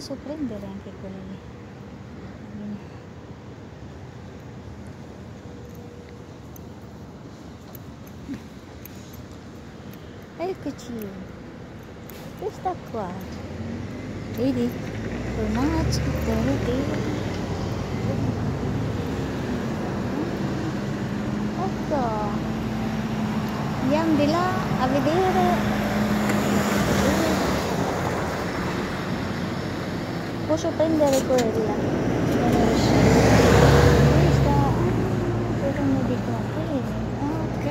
posso prendere anche quello lì. Eccoci. Questa qua. Vedi? Formaggio verde ecco. Andiamo di là a vedere posso prendere quella. Questa cosa mi dico ok.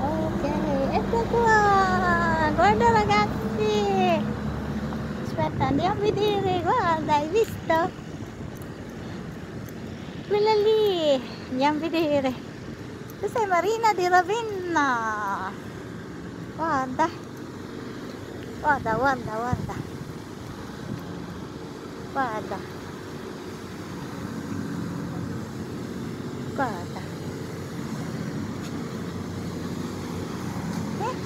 Ok ecco qua. Guarda ragazzi. Aspetta andiamo a vedere. Guarda hai visto? Quella lì. Andiamo a vedere. Questa è Marina di Ravenna. Guarda. Guarda guarda guarda guarda guarda eh?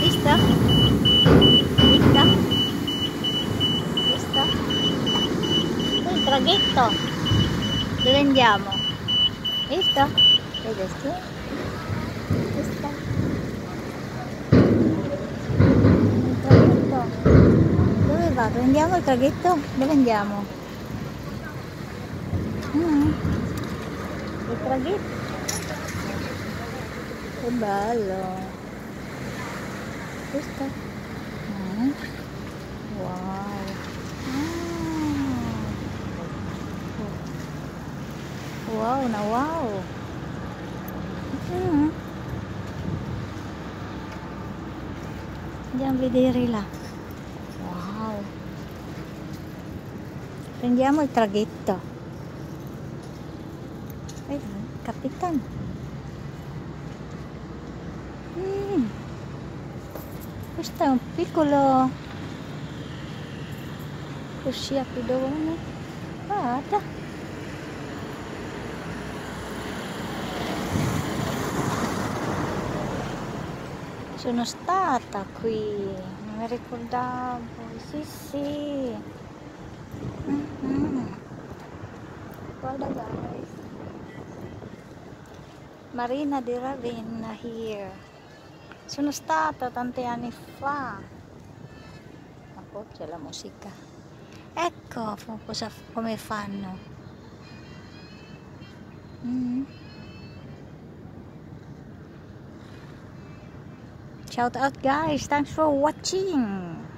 Visto? Visto? Visto? Il traghetto. Dove andiamo? Visto? Vedete? Il traghetto. Dove va? Prendiamo il traghetto? Dove andiamo? Mm. Il traghetto. Che bello. Questo? Mm. Wow. Ah. Wow, na wow. Mm. Andiamo a vedere là. Wow. Prendiamo il traghetto. Vedi, capitano. Mm. Questo è un piccolo così a. Guarda. Sono stata qui, non mi ricordavo. Sì, sì. Mhm. Guarda guys. Marina di Ravenna here. Sono stata tanti anni fa. Ma poi c'è la musica. Ecco cosa, come fanno. Mm. Shout out guys, thanks for watching.